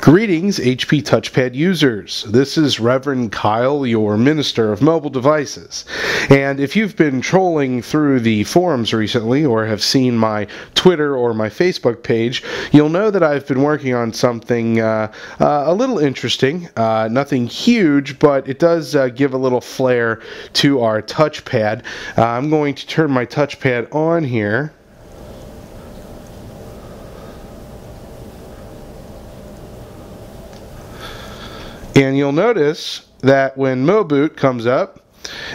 Greetings, HP Touchpad users. This is Reverend Kyle, your Minister of Mobile Devices. And if you've been trolling through the forums recently or have seen my Twitter or my Facebook page, you'll know that I've been working on something uh, uh, a little interesting. Uh, nothing huge, but it does uh, give a little flair to our touchpad. Uh, I'm going to turn my touchpad on here. And you'll notice that when MoBoot comes up,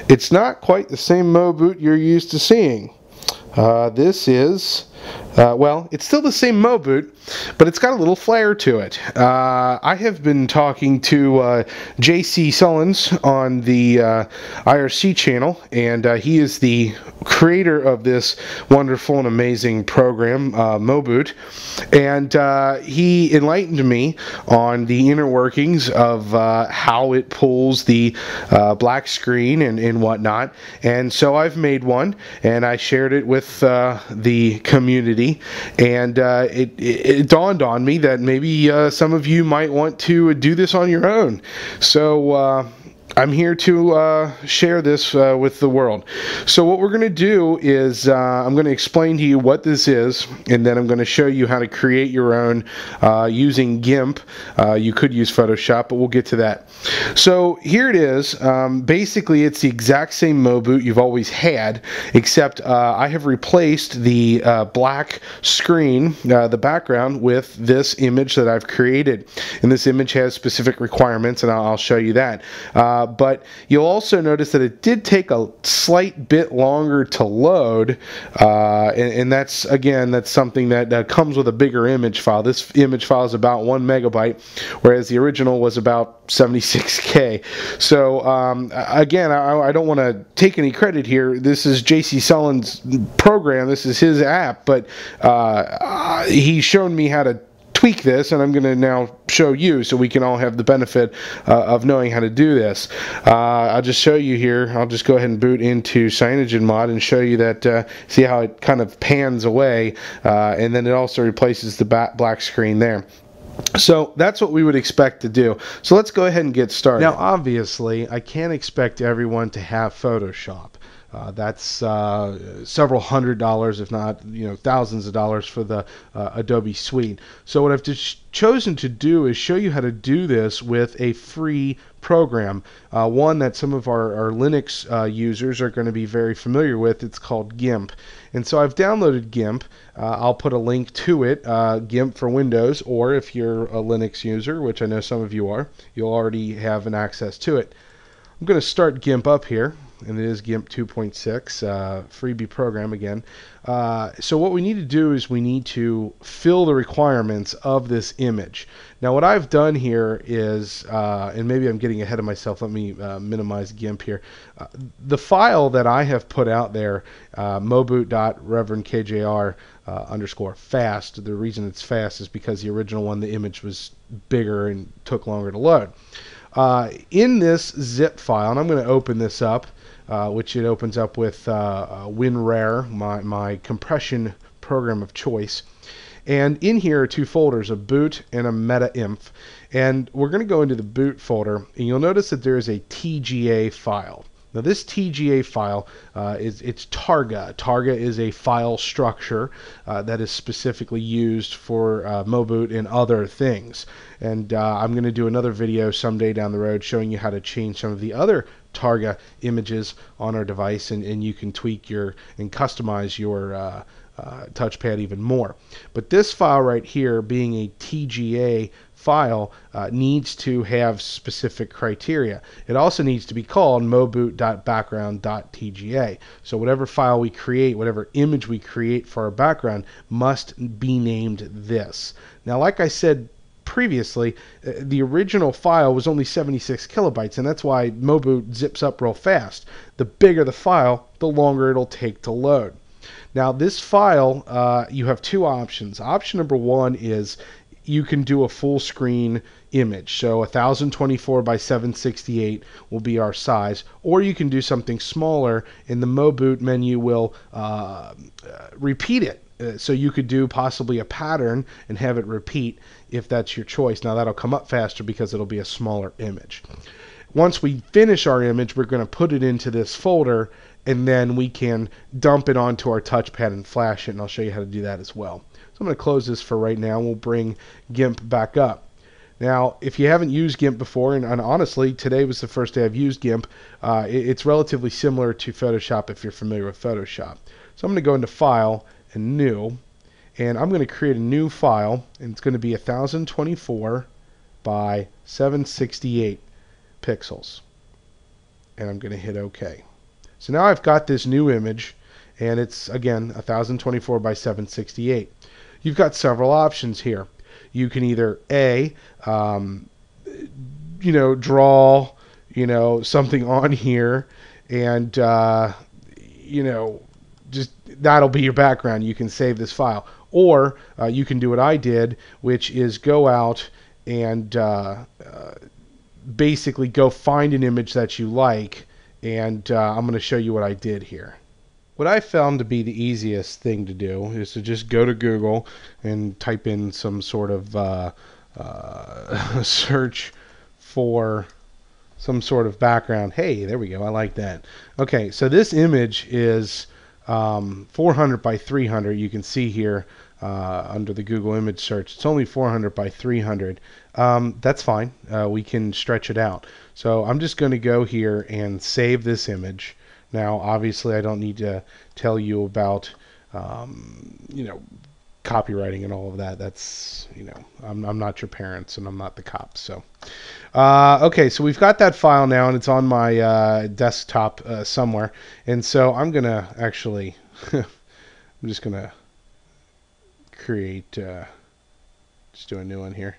it's not quite the same MoBoot you're used to seeing. Uh, this is uh, well, it's still the same MoBoot, but it's got a little flair to it. Uh, I have been talking to uh, JC Sullins on the uh, IRC channel, and uh, he is the creator of this wonderful and amazing program, uh, MoBoot. And he enlightened me on the inner workings of how it pulls the black screen and, and whatnot. And so I've made one, and I shared it with the community and uh, it, it, it, dawned on me that maybe uh, some of you might want to do this on your own. So uh, I'm here to uh, share this uh, with the world. So what we're going to do is uh, I'm going to explain to you what this is, and then I'm going to show you how to create your own uh, using GIMP. Uh, you could use Photoshop, but we'll get to that. So here it is. Um, basically, it's the exact same MoBoot you've always had, except uh, I have replaced the black screen, the background, with this image that I've created. And this image has specific requirements, and I'll, I'll show you that. Uh, but you'll also notice that it did take a slight bit longer to load, uh, and, and, that's again that's something that uh, comes with a bigger image file. This image file is about one megabyte, whereas the original was about 76k. So um, again, I, I don't want to take any credit here. This is JC Sullins' program. This is his app, but uh, he's shown me how to tweak this and I'm going to now show you so we can all have the benefit uh, of knowing how to do this. Uh, I'll just show you here. I'll just go ahead and boot into CyanogenMod and show you that, uh, see how it kind of pans away uh, and then it also replaces the black screen there. So that's what we would expect to do. So let's go ahead and get started. Now, obviously, I can't expect everyone to have Photoshop. Uh, that's uh, several hundred dollars, if not you know thousands of dollars for the uh, Adobe Suite. So what I've just chosen to do is show you how to do this with a free program, uh, one that some of our, our Linux uh, users are going to be very familiar with. It's called GIMP. And so I've downloaded GIMP. Uh, I'll put a link to it, GIMP for Windows, or if you're a Linux user, which I know some of you are, you'll already have an access to it. I'm going to start GIMP up here and it is GIMP 2.6 uh, freebie program again. Uh, so what we need to do is we need to fill the requirements of this image. Now what I've done here is, uh, and maybe I'm getting ahead of myself, let me uh, minimize GIMP here. Uh, the file that I have put out there, uh, moboot.reverendkjr underscore fast, the reason it's fast is because the original one, the image was bigger and took longer to load. Uh, in this zip file, and I'm going to open this up, uh, which it opens up with uh, uh, WinRAR, my, my compression program of choice. And in here are two folders, a boot and a meta-inf. And we're going to go into the boot folder, and you'll notice that there is a TGA file. Now this TGA file uh, is it's Targa. Targa is a file structure uh, that is specifically used for uh, MoBoot and other things. And uh, I'm going to do another video someday down the road showing you how to change some of the other Targa images on our device, and, and you can tweak your and customize your uh, uh, touchpad even more. But this file right here, being a TGA file uh, needs to have specific criteria. It also needs to be called moboot.background.tga. So whatever file we create, whatever image we create for our background must be named this. Now like I said previously, uh, the original file was only 76 kilobytes, and that's why MoBoot zips up real fast. The bigger the file, the longer it'll take to load. Now, this file, uh, you have two options. Option number one is you can do a full screen image. So 1024 by 768 will be our size. Or you can do something smaller, and the MoBoot menu will uh, uh, repeat it. Uh, so you could do possibly a pattern and have it repeat if that's your choice. Now that'll come up faster because it'll be a smaller image. Once we finish our image, we're going to put it into this folder and then we can dump it onto our touchpad and flash it and I'll show you how to do that as well. So I'm going to close this for right now. We'll bring GIMP back up. Now, if you haven't used GIMP before, and, and honestly, today was the first day I've used GIMP, uh, it, it's relatively similar to Photoshop if you're familiar with Photoshop. So I'm going to go into File and New, and I'm going to create a new file, and it's going to be 1024 by 768 pixels. And I'm going to hit OK. So now I've got this new image, and it's, again, 1024 by 768 you've got several options here. You can either A, um, you know, draw, you know, something on here, and uh, you know, just that'll be your background. You can save this file, or uh, you can do what I did, which is go out and uh, uh basically go find an image that you like, and uh, I'm going to show you what I did here. What I found to be the easiest thing to do is to just go to Google and type in some sort of uh, uh, search for some sort of background. Hey, there we go. I like that. Okay, so this image is um, 400 by 300. You can see here uh, under the Google image search. It's only 400 by 300. Um, that's fine. Uh, we can stretch it out. So I'm just going to go here and save this image. Now, obviously, I don't need to tell you about, um, you know, copywriting and all of that. That's, you know, I'm, I'm not your parents and I'm not the cops. So, uh, okay, so we've got that file now and it's on my uh, desktop uh, somewhere. And so I'm going to actually, I'm just going to create, uh, just do a new one here.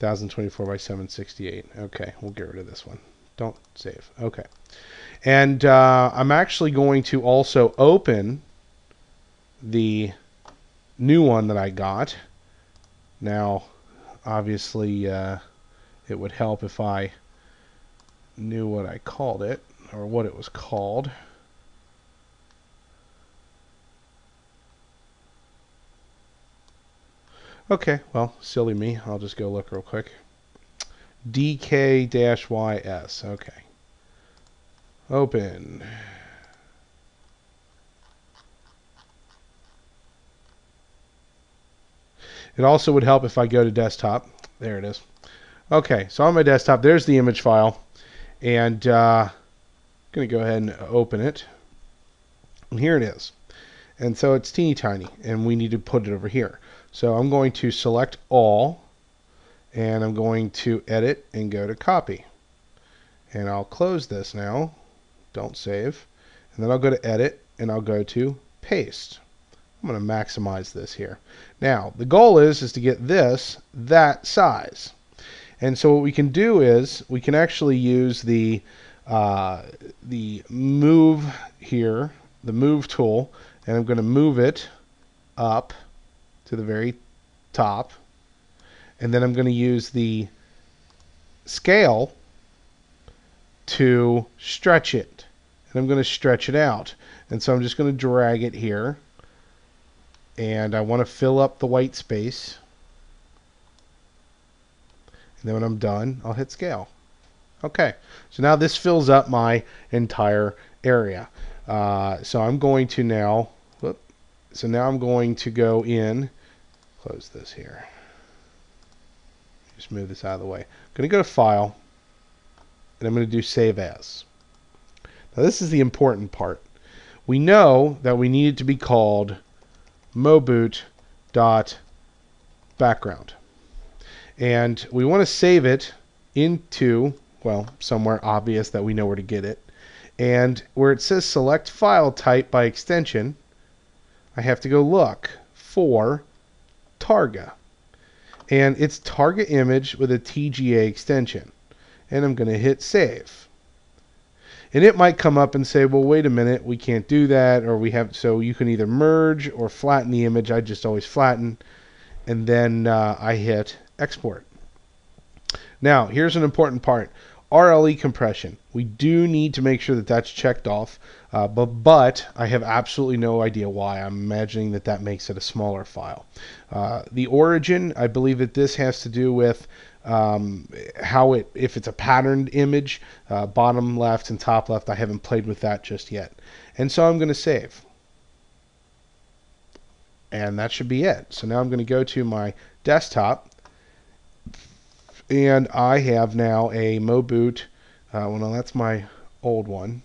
1024 by 768. Okay, we'll get rid of this one. Don't save. Okay. And uh, I'm actually going to also open the new one that I got. Now, obviously, uh, it would help if I knew what I called it or what it was called. Okay, well, silly me. I'll just go look real quick. DK-YS. Okay. Open. It also would help if I go to desktop. There it is. Okay, so on my desktop, there's the image file. And uh, I'm going to go ahead and open it. And here it is. And so it's teeny tiny, and we need to put it over here. So I'm going to select all, and I'm going to edit and go to copy. And I'll close this now don't save. And then I'll go to edit and I'll go to paste. I'm going to maximize this here. Now, the goal is, is to get this that size. And so what we can do is we can actually use the uh, the move here, the move tool, and I'm going to move it up to the very top. And then I'm going to use the scale to stretch it. And I'm going to stretch it out. And so I'm just going to drag it here. And I want to fill up the white space. And then when I'm done, I'll hit scale. Okay, so now this fills up my entire area. Uh, so I'm going to now, whoop, so now I'm going to go in, close this here. Just move this out of the way. I'm going to go to File, and I'm going to do Save As. Now this is the important part. We know that we need it to be called moboot.background. And we want to save it into, well, somewhere obvious that we know where to get it. And where it says select file type by extension, I have to go look for Targa. And it's Targa image with a TGA extension. And I'm going to hit save and it might come up and say, well, wait a minute, we can't do that, or we have, so you can either merge or flatten the image. I just always flatten, and then uh, I hit export. Now, here's an important part. RLE compression. We do need to make sure that that's checked off, uh, but, but I have absolutely no idea why. I'm imagining that that makes it a smaller file. Uh, the origin, I believe that this has to do with um, how it, if it's a patterned image, uh, bottom left and top left, I haven't played with that just yet. And so I'm going to save. And that should be it. So now I'm going to go to my desktop and I have now a MoBoot. Uh, well, no, that's my old one.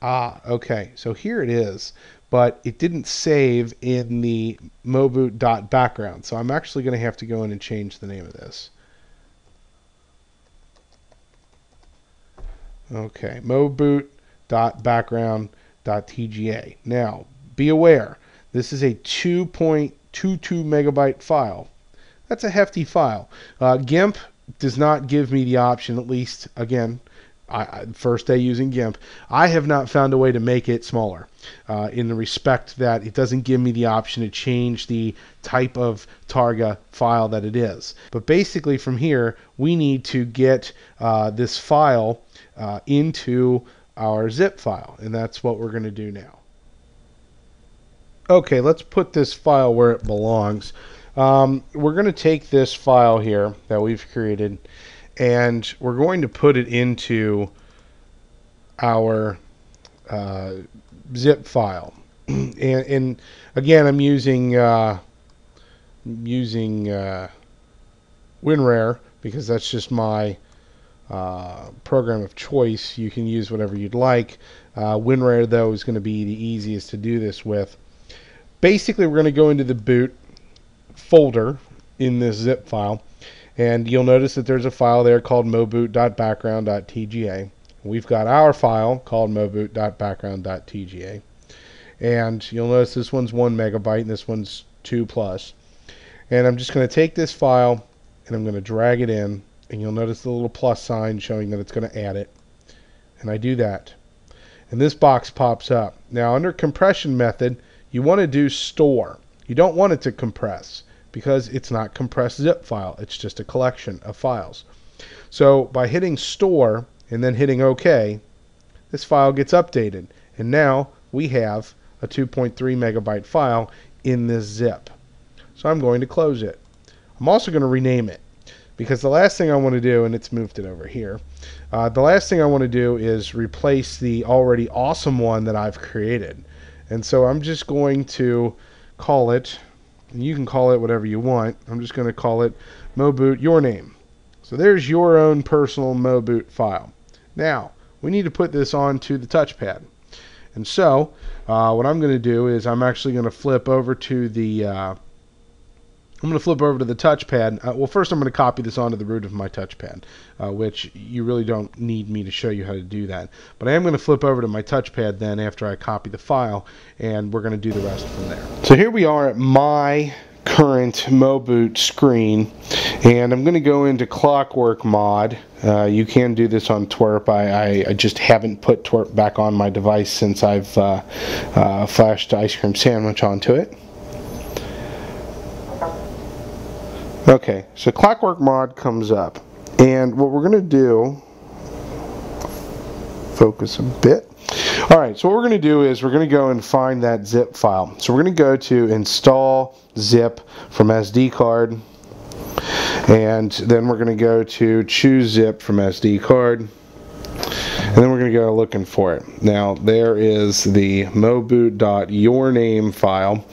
Ah, okay. So here it is, but it didn't save in the moboot.background. So I'm actually going to have to go in and change the name of this. Okay, moboot.background.tga. Now, be aware, this is a 2.22 megabyte file. That's a hefty file. Uh, GIMP does not give me the option, at least, again, I, first day using GIMP, I have not found a way to make it smaller uh, in the respect that it doesn't give me the option to change the type of Targa file that it is. But basically from here, we need to get uh, this file uh, into our zip file, and that's what we're going to do now. Okay, let's put this file where it belongs. Um, we're going to take this file here that we've created and we're going to put it into our uh, zip file. and, and, again, I'm using uh, using uh, WinRAR because that's just my uh, program of choice. You can use whatever you'd like. Uh, WinRAR, though, is going to be the easiest to do this with. Basically, we're going to go into the boot folder in this zip file. And you'll notice that there's a file there called moboot.background.tga. We've got our file called moboot.background.tga. And you'll notice this one's one megabyte and this one's two plus. And I'm just going to take this file and I'm going to drag it in. And you'll notice the little plus sign showing that it's going to add it. And I do that. And this box pops up. Now under compression method, you want to do store. You don't want it to compress because it's not compressed zip file. It's just a collection of files. So by hitting store and then hitting OK, this file gets updated. And now we have a 2.3 megabyte file in this zip. So I'm going to close it. I'm also going to rename it because the last thing I want to do, and it's moved it over here, uh, the last thing I want to do is replace the already awesome one that I've created. And so I'm just going to call it, you can call it whatever you want. I'm just going to call it moboot your name. So there's your own personal moboot file. Now, we need to put this onto the touchpad. And so, uh, what I'm going to do is I'm actually going to flip over to the uh, I'm going to flip over to the touchpad. Uh, well, first I'm going to copy this onto the root of my touchpad, uh, which you really don't need me to show you how to do that. But I am going to flip over to my touchpad then after I copy the file, and we're going to do the rest from there. So here we are at my current MoBoot screen and I'm going to go into clockwork mod uh, you can do this on TWRP I, I, I, just haven't put TWRP back on my device since I've uh, uh, flashed ice cream sandwich onto it Okay, so Clockwork Mod comes up, and what we're going to do, focus a bit. All right, so what we're going to do is we're going to go and find that zip file. So we're going to go to install zip from SD card, and then we're going to go to choose zip from SD card and then we're going to go looking for it. Now there is the moboot.yourname file.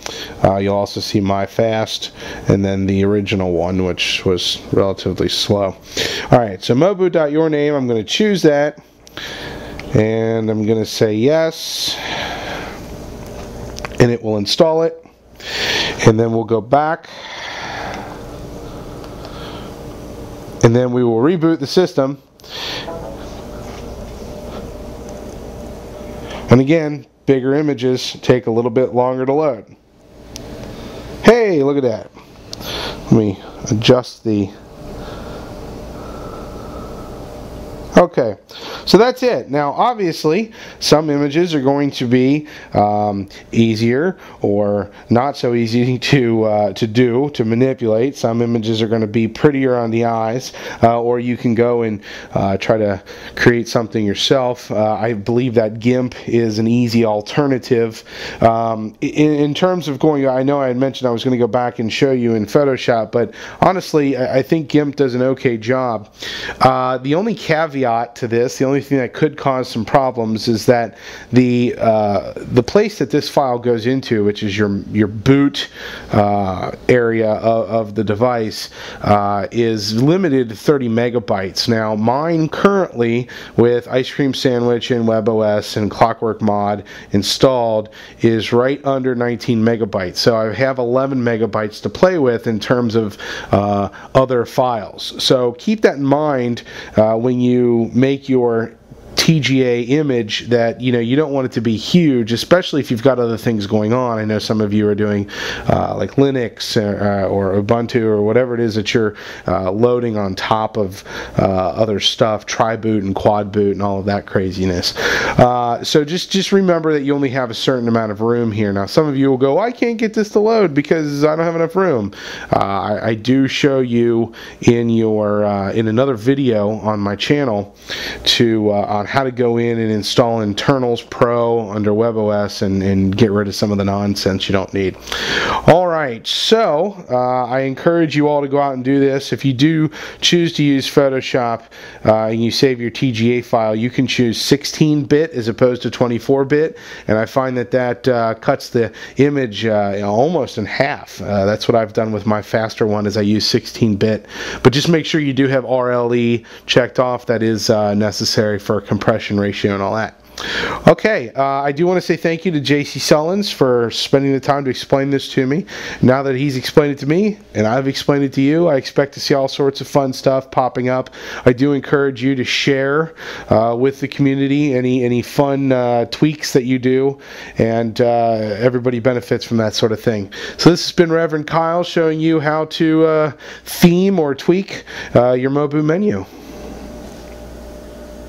Uh, you'll also see my fast and then the original one which was relatively slow. Alright, so moboot.yourname, I'm going to choose that and I'm going to say yes and it will install it and then we'll go back and then we will reboot the system And again, bigger images take a little bit longer to load. Hey, look at that. Let me adjust the Okay, so that's it. Now, obviously, some images are going to be um, easier or not so easy to uh, to do to manipulate. Some images are going to be prettier on the eyes, uh, or you can go and uh, try to create something yourself. Uh, I believe that GIMP is an easy alternative. Um, in, in, terms of going, I know I had mentioned I was going to go back and show you in Photoshop, but honestly, I, I think GIMP does an okay job. Uh, the only caveat caveat to this, the only thing that could cause some problems is that the uh, the place that this file goes into, which is your your boot uh, area of, of, the device, uh, is limited to 30 megabytes. Now, mine currently with Ice Cream Sandwich and WebOS and Clockwork Mod installed is right under 19 megabytes. So I have 11 megabytes to play with in terms of uh, other files. So keep that in mind uh, when you make your TGA image that you know you don't want it to be huge, especially if you've got other things going on. I know some of you are doing uh, like Linux or, uh, or, Ubuntu or whatever it is that you're uh, loading on top of uh, other stuff, tri-boot and quad boot and all of that craziness. Uh, so just just remember that you only have a certain amount of room here. Now some of you will go, I can't get this to load because I don't have enough room. Uh, I, I, do show you in your in another video on my channel to on how to go in and install Internalz Pro under WebOS and, and get rid of some of the nonsense you don't need. All right, so uh, I encourage you all to go out and do this. If you do choose to use Photoshop uh, and you save your TGA file, you can choose 16-bit as opposed to 24-bit, and I find that that uh, cuts the image uh, almost in half. Uh, that's what I've done with my faster one is I use 16-bit, but just make sure you do have RLE checked off. That is uh, necessary for compression ratio and all that. Okay, uh, I do want to say thank you to JC Sullins for spending the time to explain this to me. Now that he's explained it to me and I've explained it to you, I expect to see all sorts of fun stuff popping up. I do encourage you to share uh, with the community any any fun uh, tweaks that you do, and uh, everybody benefits from that sort of thing. So this has been Reverend Kyle showing you how to uh, theme or tweak uh, your MoBoot menu.